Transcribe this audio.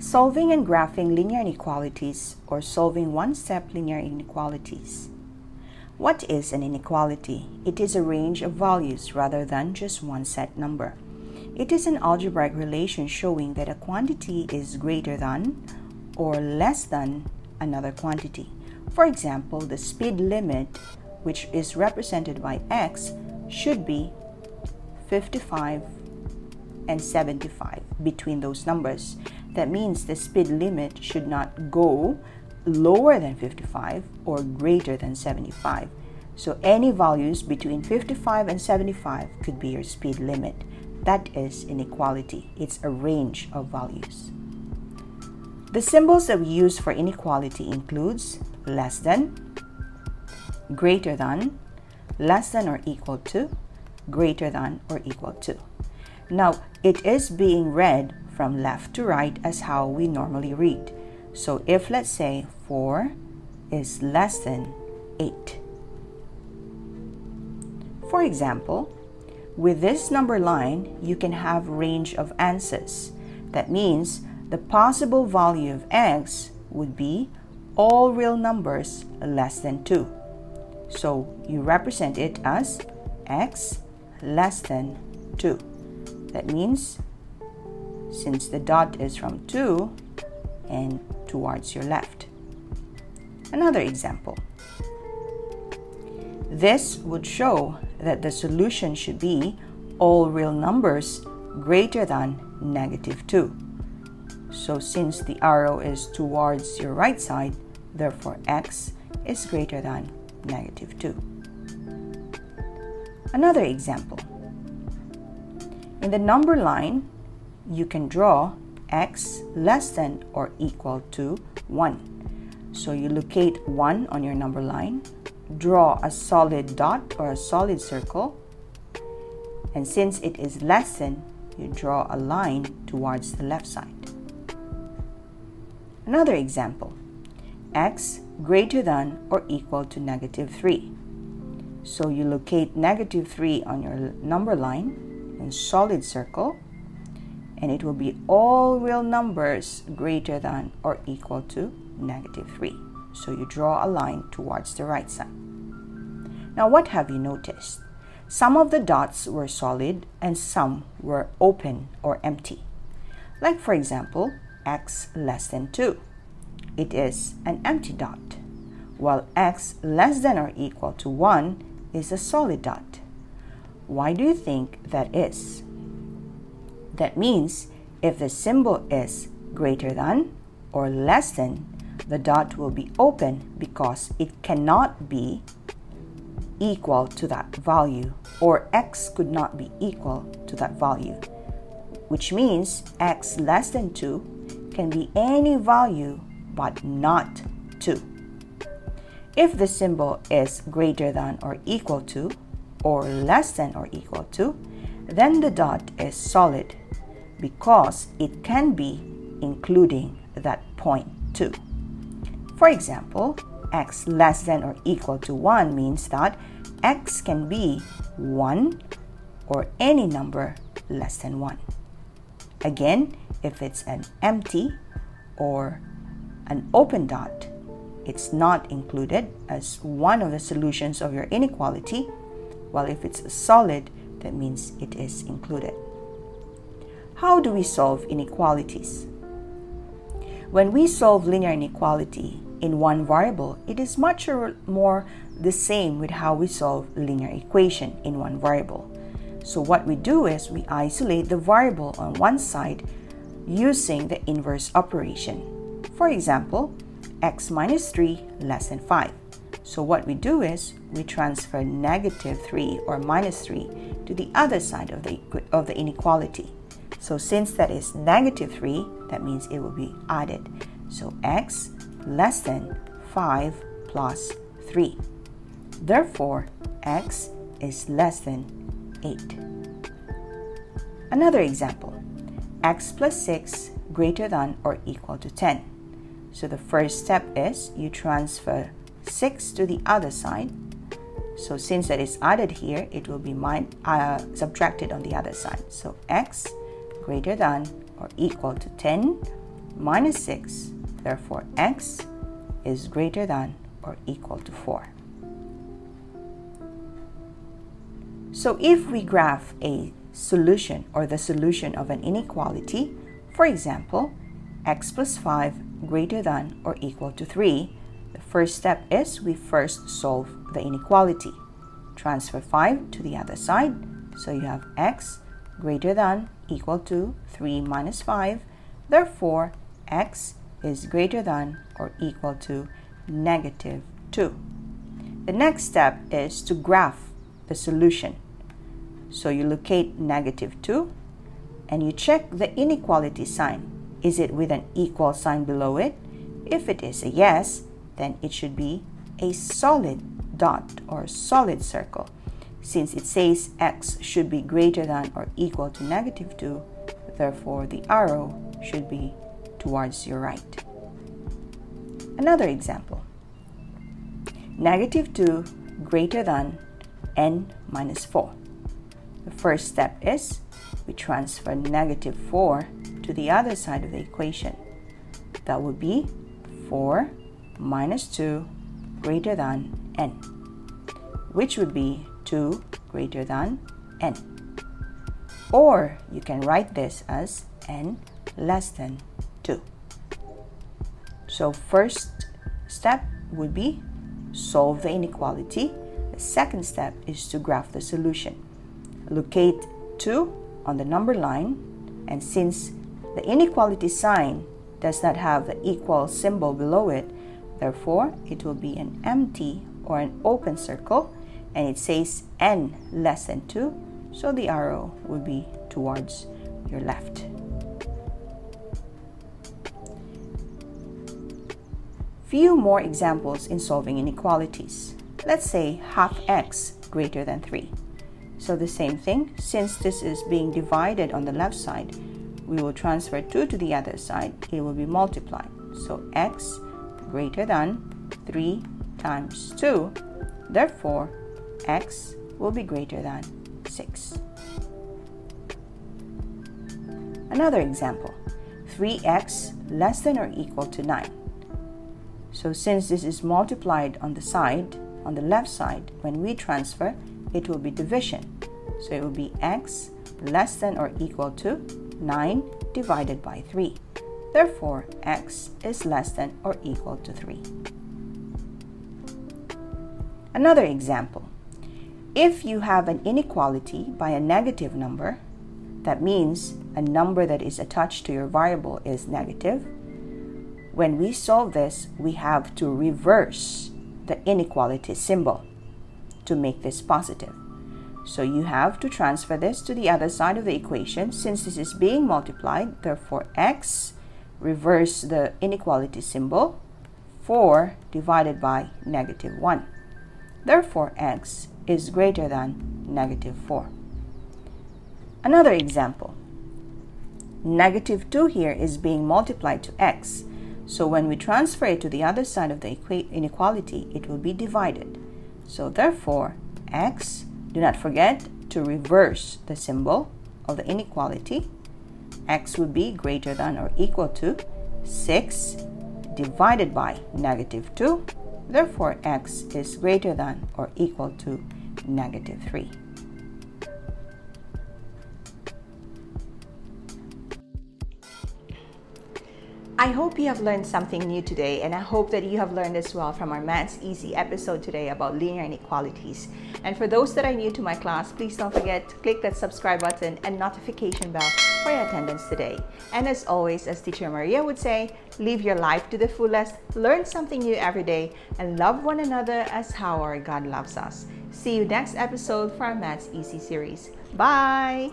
Solving and graphing linear inequalities or solving one-step linear inequalities. What is an inequality? It is a range of values rather than just one set number. It is an algebraic relation showing that a quantity is greater than or less than another quantity. For example, the speed limit, which is represented by x, should be 55 and 75 between those numbers. That means the speed limit should not go lower than 55 or greater than 75. So any values between 55 and 75 could be your speed limit. That is inequality. It's a range of values. The symbols that we use for inequality includes less than, greater than, less than or equal to, greater than or equal to. Now, it is being read from left to right as how we normally read. So if let's say 4 is less than 8. For example, with this number line, you can have range of answers. That means the possible value of x would be all real numbers less than 2. So you represent it as x less than 2. That means since the dot is from 2 and towards your left. Another example. This would show that the solution should be all real numbers greater than negative 2. So since the arrow is towards your right side, therefore x is greater than negative 2. Another example. In the number line, you can draw x less than or equal to 1. So you locate 1 on your number line, draw a solid dot or a solid circle, and since it is less than, you draw a line towards the left side. Another example x greater than or equal to negative 3. So you locate negative 3 on your number line in solid circle and it will be all real numbers greater than or equal to negative 3. So you draw a line towards the right side. Now what have you noticed? Some of the dots were solid and some were open or empty. Like for example, x less than 2. It is an empty dot, while x less than or equal to 1 is a solid dot. Why do you think that is? That means if the symbol is greater than or less than, the dot will be open because it cannot be equal to that value or x could not be equal to that value, which means x less than 2 can be any value but not 2. If the symbol is greater than or equal to or less than or equal to, then the dot is solid because it can be including that point too. For example, x less than or equal to 1 means that x can be 1 or any number less than 1. Again, if it's an empty or an open dot, it's not included as one of the solutions of your inequality, while if it's a solid, that means it is included. How do we solve inequalities? When we solve linear inequality in one variable, it is much more the same with how we solve linear equation in one variable. So what we do is we isolate the variable on one side using the inverse operation. For example, x minus 3 less than 5. So what we do is we transfer negative 3 or minus 3 to the other side of the, of the inequality. So since that is negative 3, that means it will be added. So x less than 5 plus 3. Therefore, x is less than 8. Another example, x plus 6 greater than or equal to 10. So the first step is you transfer 6 to the other side. So since that is added here, it will be uh, subtracted on the other side. So x greater than or equal to 10 minus 6. Therefore, x is greater than or equal to 4. So if we graph a solution or the solution of an inequality, for example, x plus 5 greater than or equal to 3, the first step is we first solve the inequality. Transfer 5 to the other side, so you have x greater than equal to 3 minus 5. Therefore, x is greater than or equal to negative 2. The next step is to graph the solution. So you locate negative 2 and you check the inequality sign. Is it with an equal sign below it? If it is a yes, then it should be a solid dot or solid circle. Since it says x should be greater than or equal to negative 2, therefore the arrow should be towards your right. Another example. Negative 2 greater than n minus 4. The first step is we transfer negative 4 to the other side of the equation. That would be 4 minus 2 greater than n, which would be 2 greater than n. Or you can write this as n less than 2. So first step would be solve the inequality. The second step is to graph the solution. Locate 2 on the number line and since the inequality sign does not have the equal symbol below it, therefore it will be an empty or an open circle and it says n less than 2, so the arrow will be towards your left. Few more examples in solving inequalities. Let's say half x greater than 3. So the same thing, since this is being divided on the left side, we will transfer 2 to the other side, it will be multiplied. So x greater than 3 times 2. Therefore, x will be greater than 6. Another example 3x less than or equal to 9. So, since this is multiplied on the side, on the left side, when we transfer, it will be division. So, it will be x less than or equal to 9 divided by 3. Therefore, x is less than or equal to 3. Another example if you have an inequality by a negative number, that means a number that is attached to your variable is negative. When we solve this, we have to reverse the inequality symbol to make this positive. So you have to transfer this to the other side of the equation. Since this is being multiplied, therefore x reverse the inequality symbol 4 divided by negative 1. Therefore x is greater than negative 4. Another example. Negative 2 here is being multiplied to x. So when we transfer it to the other side of the inequality, it will be divided. So therefore, x, do not forget to reverse the symbol of the inequality. x would be greater than or equal to 6 divided by negative 2. Therefore, x is greater than or equal to negative 3. I hope you have learned something new today, and I hope that you have learned as well from our Maths Easy episode today about linear inequalities. And for those that are new to my class, please don't forget to click that subscribe button and notification bell for your attendance today. And as always, as Teacher Maria would say, live your life to the fullest, learn something new every day, and love one another as how our God loves us. See you next episode for our Maths Easy series. Bye!